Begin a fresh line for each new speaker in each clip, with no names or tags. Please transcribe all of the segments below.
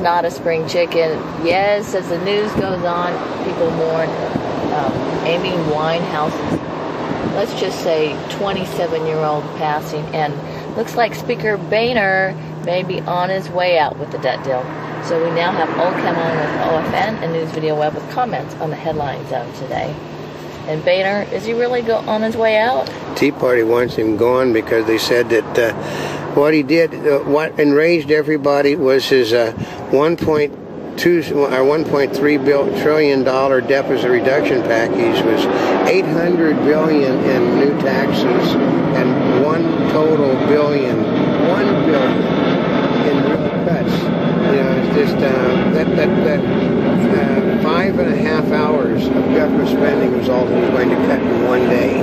not a spring chicken. Yes, as the news goes on, people mourn um, Amy Winehouse's, let's just say, 27 year old passing. And looks like Speaker Boehner may be on his way out with the debt deal. So we now have Old on with OFN and News Video Web with comments on the headlines of today. And Boehner, is he really go on his way out?
Tea Party wants him gone because they said that uh, what he did, uh, what enraged everybody was his uh, 1.2 or 1.3 trillion dollar deficit reduction package was 800 billion in new taxes and one total billion, one billion in real cuts. You know, it's just uh, that that that uh, five and a half hours of government spending was all he was going to cut in one day.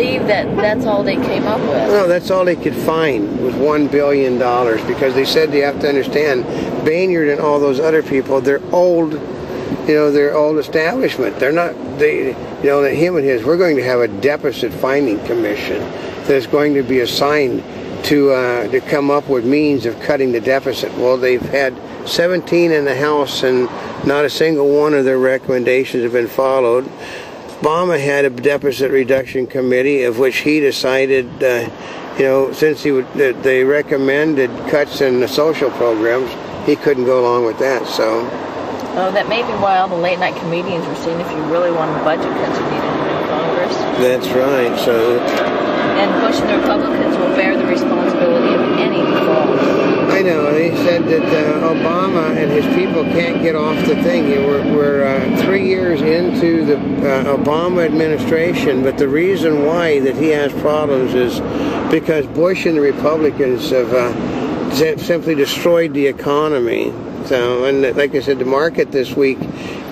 Believe that that's all they came up with.
No, that's all they could find was one billion dollars because they said you have to understand, Boehner and all those other people, they're old, you know, they're old establishment. They're not they, you know, that him and his. We're going to have a deficit finding commission that's going to be assigned to uh, to come up with means of cutting the deficit. Well, they've had 17 in the House, and not a single one of their recommendations have been followed. Obama had a deficit reduction committee of which he decided, uh, you know, since he would, they recommended cuts in the social programs, he couldn't go along with that. So.
Oh, that may be why all the late night comedians were saying if you really want a budget cuts, you need a new Congress.
That's right. So
and Bush and the Republicans will bear the responsibility of any default.
I know. They said that uh, Obama and his people can't get off the thing. We're, we're uh, three years into the uh, Obama administration, but the reason why that he has problems is because Bush and the Republicans have uh, simply destroyed the economy. So, and like I said, the market this week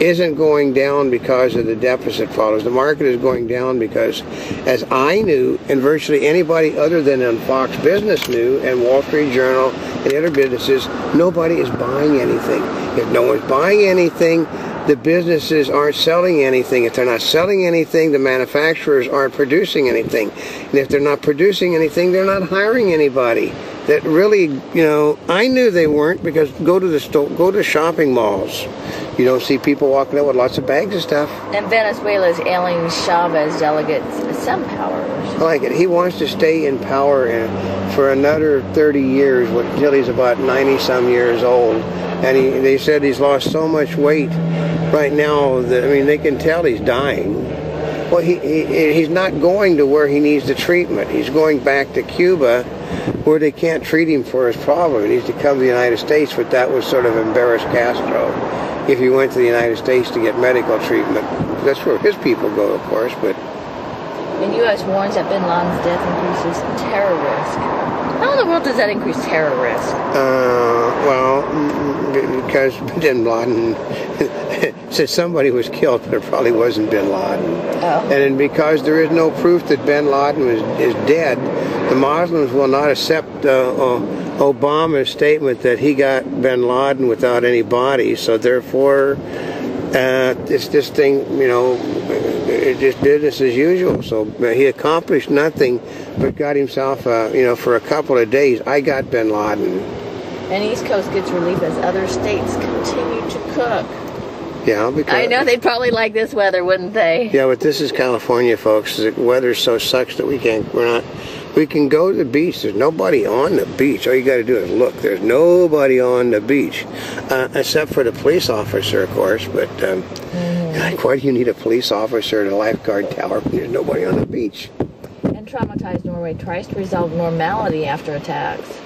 isn't going down because of the deficit follows. The market is going down because, as I knew, and virtually anybody other than on Fox Business knew, and Wall Street Journal and other businesses, nobody is buying anything. If no one's buying anything, the businesses aren't selling anything. If they're not selling anything, the manufacturers aren't producing anything. And if they're not producing anything, they're not hiring anybody that really, you know, I knew they weren't because go to the store, go to shopping malls. You don't see people walking out with lots of bags of stuff.
And Venezuela's ailing Chavez delegates some power.
I like it. He wants to stay in power for another 30 years until he's about 90 some years old. And he, they said he's lost so much weight right now that, I mean, they can tell he's dying. Well, he, he he's not going to where he needs the treatment. He's going back to Cuba where they can't treat him for his problem. He needs to come to the United States, but that would sort of embarrass Castro if he went to the United States to get medical treatment. That's where his people go, of course, but...
The U.S. warns that bin Laden's death increases terror risk. How in the world does that increase terror risk?
Uh, well, because bin Laden said somebody was killed, but it probably wasn't bin Laden.
Oh.
And because there is no proof that bin Laden was, is dead, the Muslims will not accept uh, uh, Obama's statement that he got bin Laden without any body. So therefore, uh, it's this thing, you know, it's just business as usual. So he accomplished nothing, but got himself, uh, you know, for a couple of days. I got bin Laden.
And East Coast gets relief as other states continue to cook.
Yeah, because
I know they'd probably like this weather, wouldn't they?
Yeah, but this is California, folks. The weather so sucks that we can't. We're not we can go to the beach. There's nobody on the beach. All you got to do is look. There's nobody on the beach, uh, except for the police officer, of course. But um, God, why do you need a police officer at a lifeguard tower when there's nobody on the beach?
And traumatized Norway tries to resolve normality after attacks.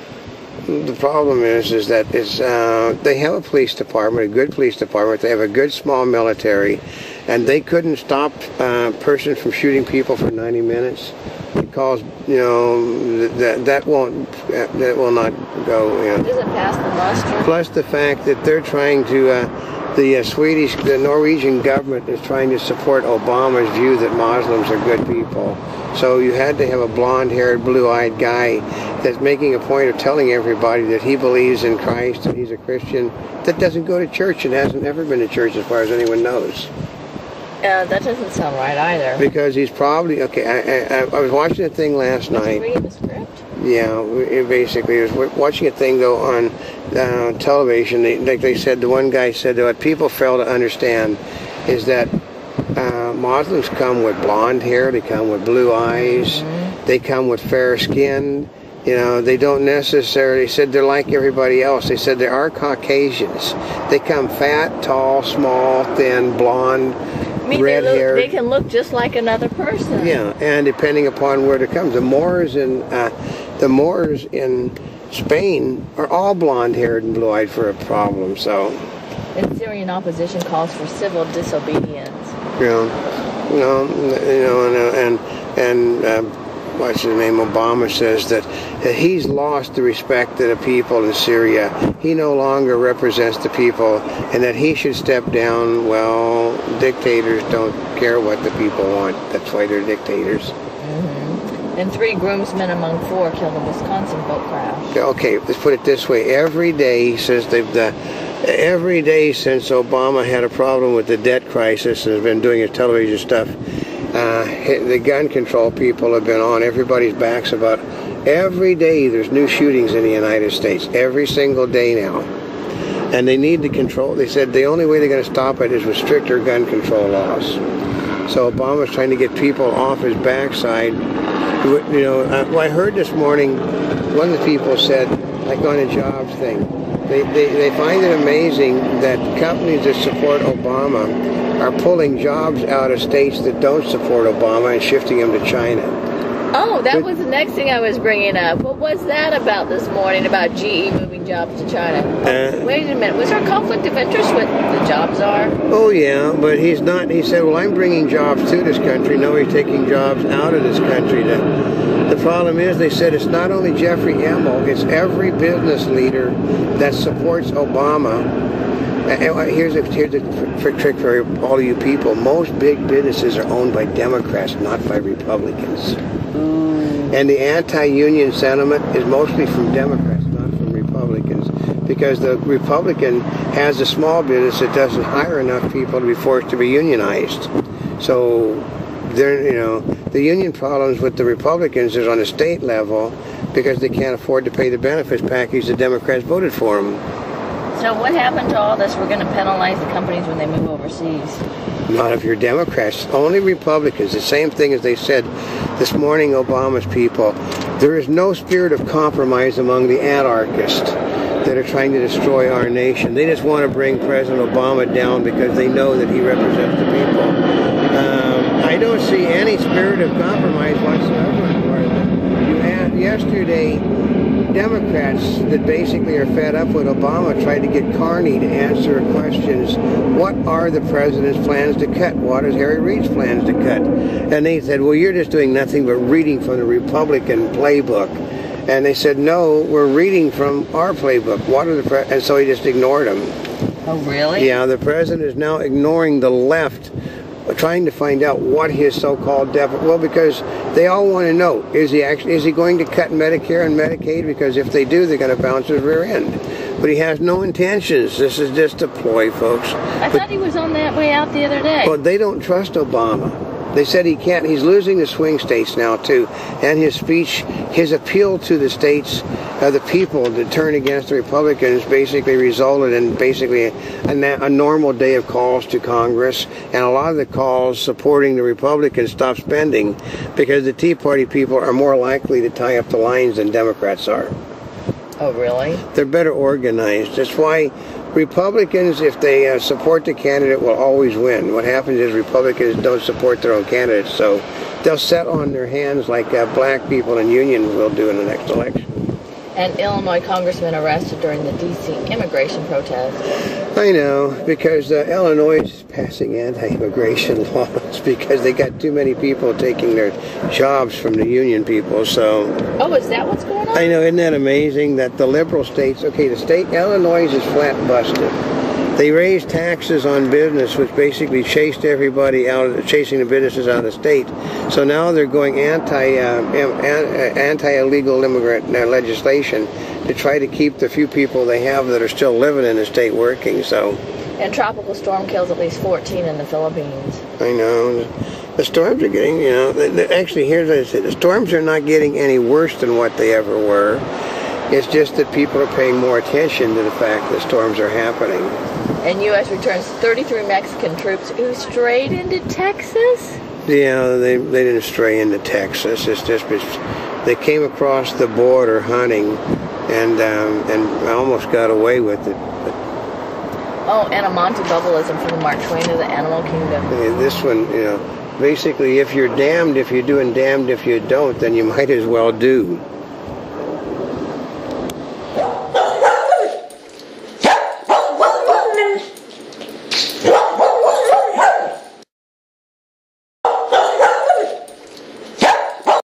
The problem is, is that is uh, they have a police department, a good police department. They have a good small military, and they couldn't stop uh, a person from shooting people for 90 minutes because you know that that won't that will not go.
You know. Doesn't pass the muster.
Plus the fact that they're trying to. Uh, the uh, Swedish, the Norwegian government is trying to support Obama's view that Muslims are good people. So you had to have a blonde-haired, blue-eyed guy that's making a point of telling everybody that he believes in Christ and he's a Christian that doesn't go to church and hasn't ever been to church as far as anyone knows.
Yeah, that doesn't sound right either.
Because he's probably okay. I, I, I was watching a thing last night.
reading the script.
Yeah, it basically, I was watching a thing though on uh, television, they, like they said, the one guy said that what people fail to understand is that uh, Muslims come with blonde hair, they come with blue eyes, mm-hmm. they come with fair skin. You know, they don't necessarily said they're like everybody else. They said there are Caucasians. They come fat, tall, small, thin, blonde,
I mean,
red
they,
hair.
they can look just like another person.
Yeah, and depending upon where it comes, the Moors in uh, the Moors in Spain are all blonde-haired and blue-eyed for a problem. So,
and Syrian opposition calls for civil disobedience.
You know, you know, you know, and and and. Uh, what's his name, Obama says that, that he's lost the respect of the people in Syria. He no longer represents the people, and that he should step down. Well, dictators don't care what the people want. That's why they're dictators.
And three groomsmen among four killed in Wisconsin boat crash.
Okay, let's put it this way. Every day since they've the, every day since Obama had a problem with the debt crisis and has been doing his television stuff, uh, the gun control people have been on everybody's backs about every day there's new shootings in the United States, every single day now. And they need to control, they said the only way they're going to stop it is with stricter gun control laws. So Obama's trying to get people off his backside. You know, uh, well, I heard this morning, one of the people said, like on a jobs thing, they, they, they find it amazing that companies that support Obama are pulling jobs out of states that don't support Obama and shifting them to China.
Oh, that was the next thing I was bringing up. What was that about this morning about GE moving jobs to China? Uh, Wait a minute. Was there a conflict of interest with the jobs are?
Oh, yeah, but he's not. He said, well, I'm bringing jobs to this country. No, he's taking jobs out of this country. The, the problem is, they said it's not only Jeffrey Immelt, it's every business leader that supports Obama here's a here's a trick for all you people. Most big businesses are owned by Democrats, not by Republicans. And the anti-union sentiment is mostly from Democrats, not from Republicans, because the Republican has a small business that doesn't hire enough people to be forced to be unionized. So, there, you know, the union problems with the Republicans is on a state level because they can't afford to pay the benefits package the Democrats voted for them.
So what happened to all this? We're going to penalize the companies when they move overseas.
Not if you're Democrats. Only Republicans. The same thing as they said this morning, Obama's people. There is no spirit of compromise among the anarchists that are trying to destroy our nation. They just want to bring President Obama down because they know that he represents the people. Um, I don't see any spirit of compromise whatsoever. You had yesterday Democrats that basically are fed up with Obama tried to get Carney to answer questions. What are the president's plans to cut? What is Harry Reid's plans to cut? And they said, well, you're just doing nothing but reading from the Republican playbook. And they said, no, we're reading from our playbook. What are the pre-? and so he just ignored them.
Oh, really?
Yeah, the president is now ignoring the left trying to find out what his so-called deficit. Well, because they all want to know: is he actually is he going to cut Medicare and Medicaid? Because if they do, they're going to bounce his rear end. But he has no intentions. This is just a ploy, folks.
I
but,
thought he was on that way out the other day.
But they don't trust Obama. They said he can't. He's losing the swing states now too, and his speech, his appeal to the states, uh, the people to turn against the Republicans, basically resulted in basically a, a, normal day of calls to Congress, and a lot of the calls supporting the Republicans stop spending because the Tea Party people are more likely to tie up the lines than Democrats are.
Oh, really?
They're better organized. That's why Republicans, if they uh, support the candidate, will always win. What happens is Republicans don't support their own candidates, so they'll set on their hands like uh, black people and unions will do in the next election.
An Illinois congressman arrested during the D.C. immigration protest.
I know, because uh, Illinois is passing anti-immigration laws because they got too many people taking their jobs from the union people. So.
Oh, is that what's going on?
I know, isn't that amazing that the liberal states? Okay, the state Illinois is flat busted. They raised taxes on business, which basically chased everybody out, chasing the businesses out of the state. So now they're going anti uh, anti illegal immigrant uh, legislation to try to keep the few people they have that are still living in the state working. So.
And tropical storm kills at least 14 in the Philippines.
I know. The storms are getting, you know, actually, here's what I said. The storms are not getting any worse than what they ever were It's just that people are paying more attention to the fact that storms are happening.
And U.S. returns 33 Mexican troops who strayed into Texas.
Yeah, they, they didn't stray into Texas. It's just it's, they came across the border hunting, and um, and I almost got away with it. But
Oh, and a Monte Bubbleism from the Mark Twain of the Animal Kingdom.
this one, you know, basically, if you're damned if you do and damned if you don't, then you might as well do.